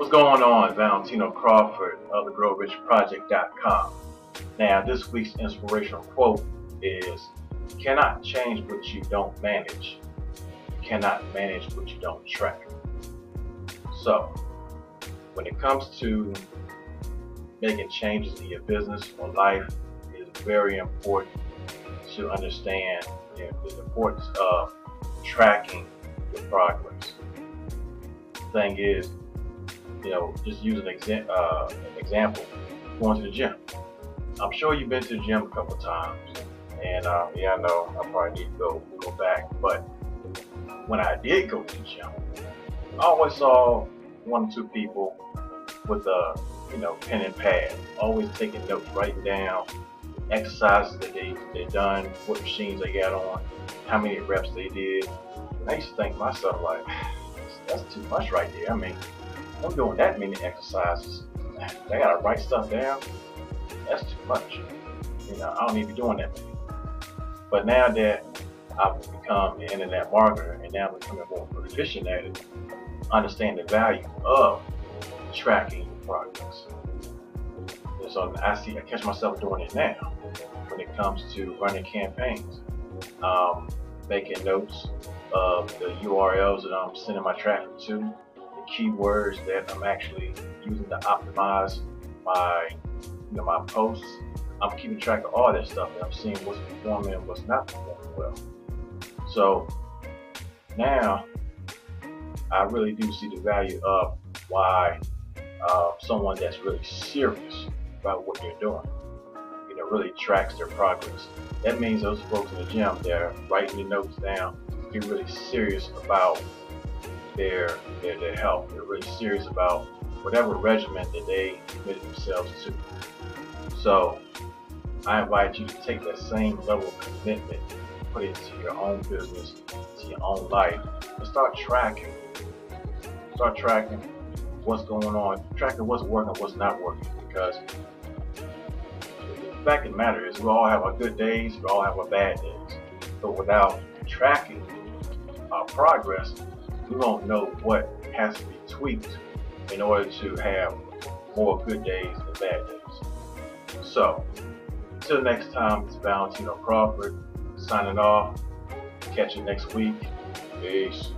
What's going on? Valentino Crawford of the GrowRichProject.com. Now, this week's inspirational quote is cannot change what you don't manage. You cannot manage what you don't track. So, when it comes to making changes in your business or life, it is very important to understand the importance of tracking your progress. The thing is, you know, just use an, exa- uh, an example, going to the gym. I'm sure you've been to the gym a couple times, and uh, yeah, I know I probably need to go go back. But when I did go to the gym, I always saw one or two people with a you know pen and pad, always taking notes, writing down exercises that they they done, what machines they got on, how many reps they did. And I used to think myself like, that's too much right there. I mean, I'm doing that many exercises. I gotta write stuff down. That's too much. You know, I don't need to be doing that many. But now that I've become an internet marketer and now I'm becoming more proficient at it, understand the value of tracking progress. And so I see, I catch myself doing it now when it comes to running campaigns, um, making notes of the URLs that I'm sending my traffic to, keywords that I'm actually using to optimize my you know my posts. I'm keeping track of all that stuff and I'm seeing what's performing and what's not performing well. So now I really do see the value of why uh, someone that's really serious about what they're doing, you know, really tracks their progress. That means those folks in the gym, they're writing the notes down, they're really serious about their, their, their health. They're really serious about whatever regimen that they committed themselves to. So I invite you to take that same level of commitment, put it into your own business, to your own life, and start tracking. Start tracking what's going on, tracking what's working, what's not working, because the fact of the matter is we all have our good days, we all have our bad days. But without tracking our progress, we won't know what has to be tweaked in order to have more good days than bad days. So, until next time, it's Valentino Crawford signing off. Catch you next week. Peace.